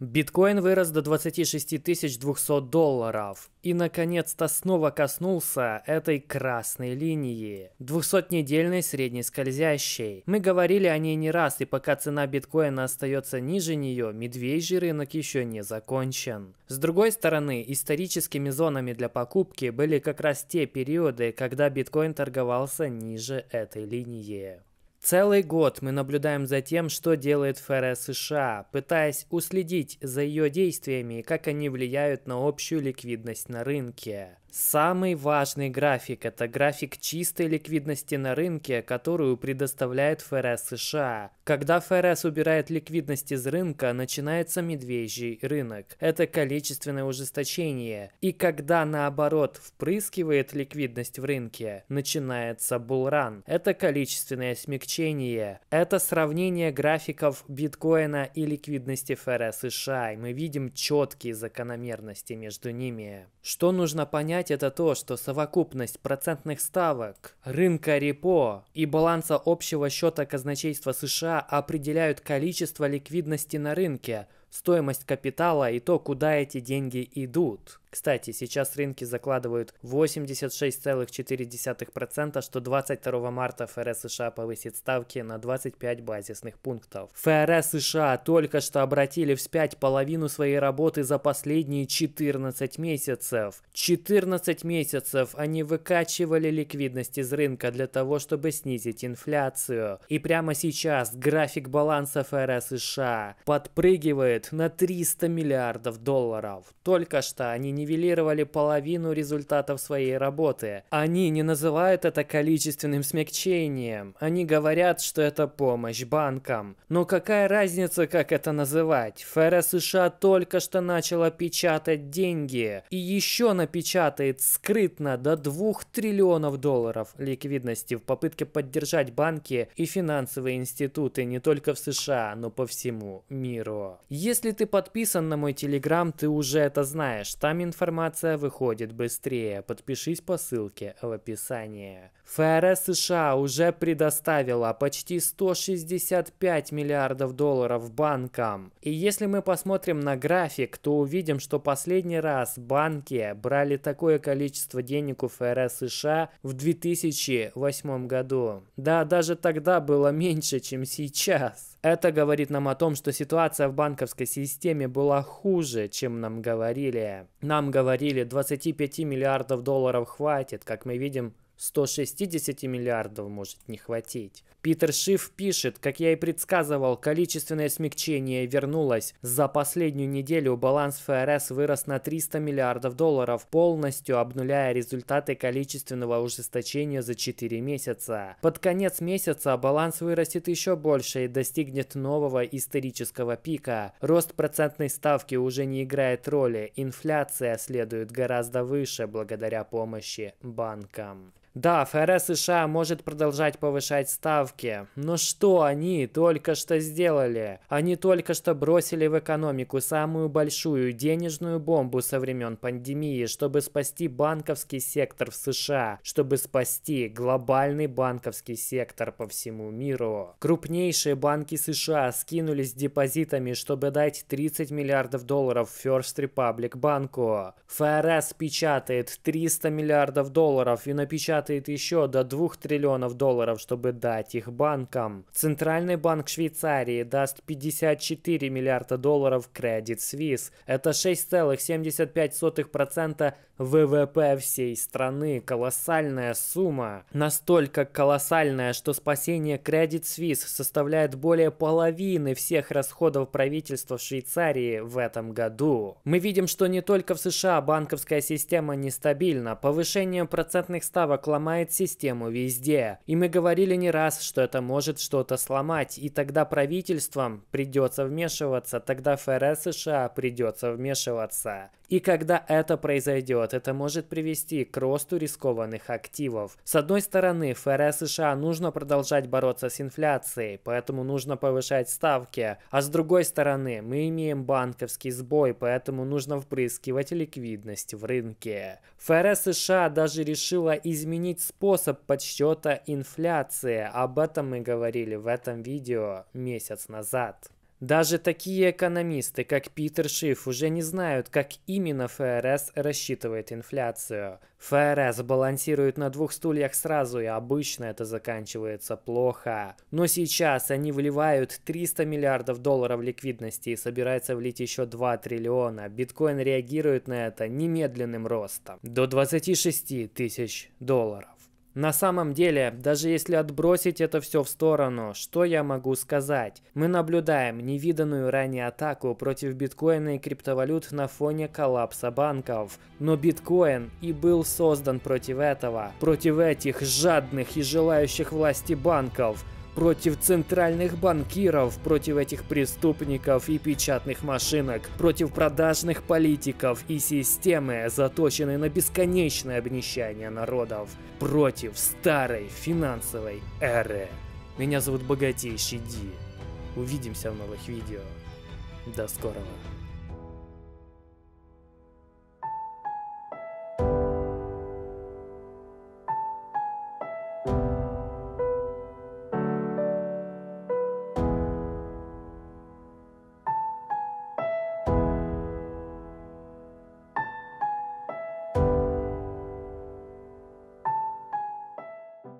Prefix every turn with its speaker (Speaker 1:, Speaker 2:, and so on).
Speaker 1: Биткоин вырос до 26 200 долларов и, наконец-то, снова коснулся этой красной линии, 200-недельной средней скользящей. Мы говорили о ней не раз, и пока цена биткоина остается ниже нее, медвежий рынок еще не закончен. С другой стороны, историческими зонами для покупки были как раз те периоды, когда биткоин торговался ниже этой линии. Целый год мы наблюдаем за тем, что делает ФРС США, пытаясь уследить за ее действиями и как они влияют на общую ликвидность на рынке. Самый важный график – это график чистой ликвидности на рынке, которую предоставляет ФРС США. Когда ФРС убирает ликвидность из рынка, начинается медвежий рынок. Это количественное ужесточение. И когда, наоборот, впрыскивает ликвидность в рынке, начинается булран. Это количественное смягчение. Это сравнение графиков биткоина и ликвидности ФРС США. И мы видим четкие закономерности между ними. Что нужно понять понять это то, что совокупность процентных ставок, рынка репо и баланса общего счета казначейства США определяют количество ликвидности на рынке, стоимость капитала и то, куда эти деньги идут. Кстати, сейчас рынки закладывают 86,4%, что 22 марта ФРС США повысит ставки на 25 базисных пунктов. ФРС США только что обратили вспять половину своей работы за последние 14 месяцев. 14 месяцев они выкачивали ликвидность из рынка для того, чтобы снизить инфляцию. И прямо сейчас график баланса ФРС США подпрыгивает на 300 миллиардов долларов. Только что они нивелировали половину результатов своей работы. Они не называют это количественным смягчением. Они говорят, что это помощь банкам. Но какая разница, как это называть? ФРС США только что начала печатать деньги. И еще напечатает скрытно до 2 триллионов долларов ликвидности в попытке поддержать банки и финансовые институты не только в США, но по всему миру. Ты подписан на мой телеграм, ты уже это знаешь. Там информация выходит быстрее. Подпишись по ссылке в описании. ФРС США уже предоставила почти 165 миллиардов долларов банкам. И если мы посмотрим на график, то увидим, что последний раз банки брали такое количество денег у ФРС США в 2008 году. Да, даже тогда было меньше, чем сейчас. Это говорит нам о том, что ситуация в банковской системе была хуже, чем нам говорили. Нам говорили, 25 миллиардов долларов хватит, как мы видим, 160 миллиардов может не хватить. Питер Шиф пишет, как я и предсказывал, количественное смягчение вернулось. За последнюю неделю баланс ФРС вырос на 300 миллиардов долларов, полностью обнуляя результаты количественного ужесточения за 4 месяца. Под конец месяца баланс вырастет еще больше и достигнет нового исторического пика. Рост процентной ставки уже не играет роли, инфляция следует гораздо выше благодаря помощи банкам. Да, ФРС США может продолжать повышать ставки, но что они только что сделали? Они только что бросили в экономику самую большую денежную бомбу со времен пандемии, чтобы спасти банковский сектор в США, чтобы спасти глобальный банковский сектор по всему миру. Крупнейшие банки США скинулись депозитами, чтобы дать 30 миллиардов долларов First Republic банку. ФРС печатает 300 миллиардов долларов и напечатает печатает еще до 2 триллионов долларов, чтобы дать их банкам. Центральный банк Швейцарии даст 54 миллиарда долларов Credit Suisse. Это 6,75% ВВП всей страны. Колоссальная сумма. Настолько колоссальная, что спасение Credit Suisse составляет более половины всех расходов правительства в Швейцарии в этом году. Мы видим, что не только в США банковская система нестабильна. Повышение процентных ставок ломает систему везде. И мы говорили не раз, что это может что-то сломать. И тогда правительствам придется вмешиваться. Тогда ФРС США придется вмешиваться. И когда это произойдет, это может привести к росту рискованных активов. С одной стороны, ФРС США нужно продолжать бороться с инфляцией, поэтому нужно повышать ставки. А с другой стороны, мы имеем банковский сбой, поэтому нужно впрыскивать ликвидность в рынке. ФРС США даже решила изменить способ подсчета инфляции. Об этом мы говорили в этом видео месяц назад. Даже такие экономисты, как Питер Шиф, уже не знают, как именно ФРС рассчитывает инфляцию. ФРС балансирует на двух стульях сразу, и обычно это заканчивается плохо. Но сейчас они вливают 300 миллиардов долларов ликвидности и собираются влить еще 2 триллиона. Биткоин реагирует на это немедленным ростом. До 26 тысяч долларов. На самом деле, даже если отбросить это все в сторону, что я могу сказать? Мы наблюдаем невиданную ранее атаку против биткоина и криптовалют на фоне коллапса банков. Но биткоин и был создан против этого, против этих жадных и желающих власти банков против центральных банкиров, против этих преступников и печатных машинок, против продажных политиков и системы, заточенной на бесконечное обнищание народов, против старой финансовой эры. Меня зовут Богатейший Ди. Увидимся в новых видео. До скорого.